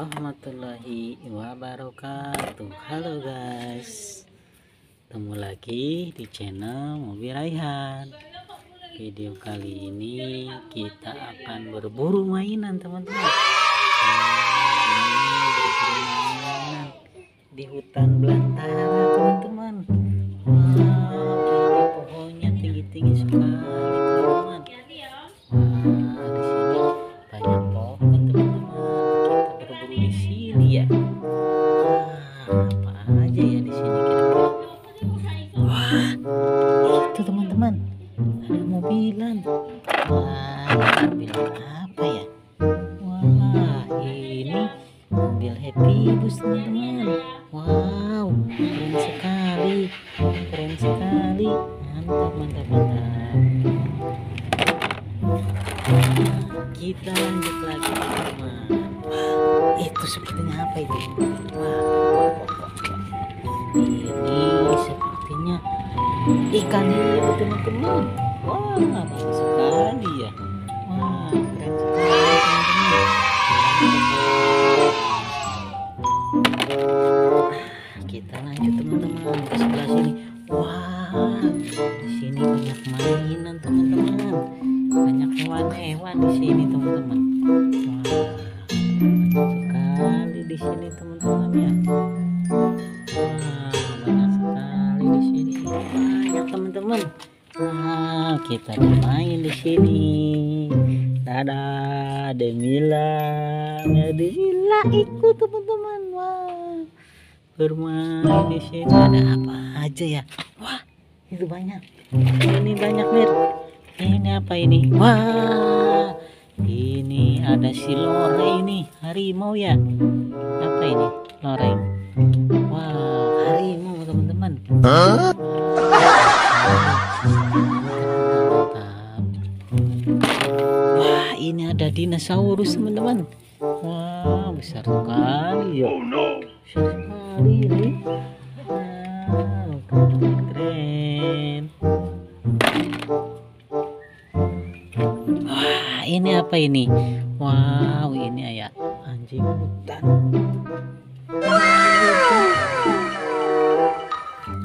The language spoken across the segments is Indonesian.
warahmatullahi wabarakatuh. Halo guys. Ketemu lagi di channel Mobil Raihan. Video kali ini kita akan berburu mainan teman-teman. Di hutan belantara teman-teman. Wow sini kira-kira wah itu teman-teman. Ada mobilan. Wah mobilan apa ya? Wah ini mobil happy bus teman-teman. Wow keren sekali. Keren sekali. Mantap mantap mantap. Kita lanjut lagi teman Wah, itu sepertinya apa itu? Wah, ikan hiu teman-teman wah bagus sekali ya. Wah keren sekali teman-teman. Kita lanjut teman-teman ke sebelah sini. Wah di sini banyak mainan teman-teman. Banyak hewan-hewan di sini teman-teman. Wah banyak sekali di sini teman-teman ya banyak teman-teman. Wah kita bermain di sini. Dadah Demila Demila ikut teman-teman. Wah bermain di sini. Ada apa aja ya? Wah itu banyak. Ini banyak mir. Ini apa ini? Wah ini ada si lore ini. Harimau ya? Apa ini loreng wow harimau teman-teman. Mantap. Dinosaurus teman-teman wah besar sekali ya besar sekali ini wow keren keren Wah, ini apa ini? Wow, ini ya anjing hutan.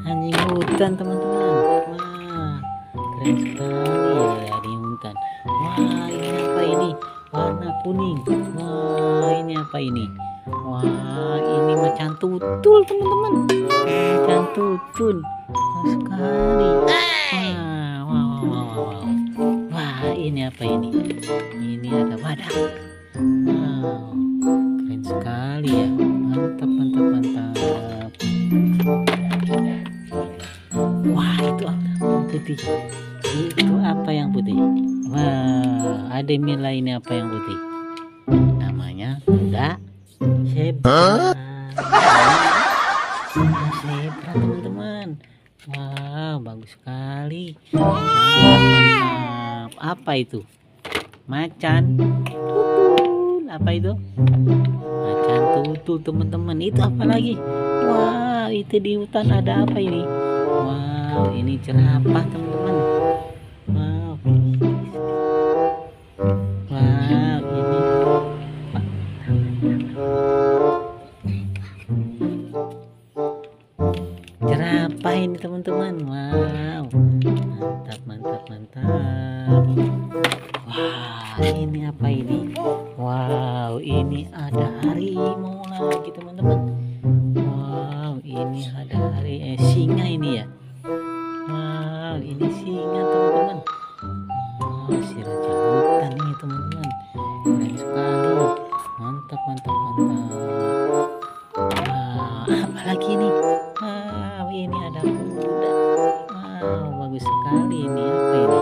Anjing hutan, teman-teman. Wah, keren sekali ya anjing hutan. Wah, ini apa ini? Warna kuning. Wah, ini apa ini? Wah, ini macan tutul, teman-teman. Macan tutul. Wah, sekali. Wah, wow, wow, wow, wow. Wah, ini apa ini? Ini ada wadah. Ada mila ini apa yang putih? Namanya kuda zebra. Zebra, teman-teman. Wow, bagus sekali. Mantap. Apa itu? Macan tutul. Apa itu? Macan tutul, teman-teman. Itu apa lagi? Wow, itu di hutan ada apa ini? Wow, ini jerapah, teman-teman. Teman-teman. Wow. Mantap mantap mantap. Wah ini apa ini? Wow ini ada harimau lagi teman-teman. Wow ini ada hari eh, singa ini ya sekali ini. Apa ini?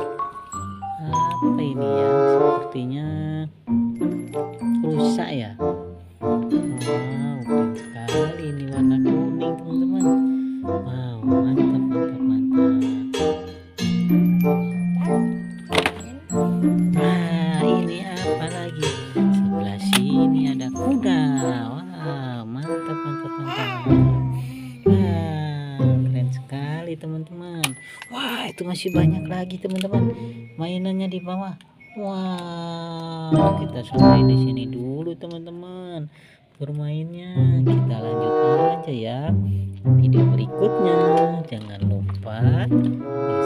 Apa ini ya? Sepertinya rusak ya. Wow, sekali ini warna kuning teman-teman. Wow, mantap mantap mantap. Nah, ini apa lagi? Sebelah sini ada kuda. Wah, itu masih banyak lagi teman-teman. Mainannya di bawah. Wah, kita sampai di sini dulu teman-teman. bermainnya kita lanjut aja ya video berikutnya jangan lupa di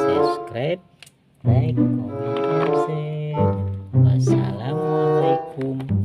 subscribe like comment share wassalamualaikum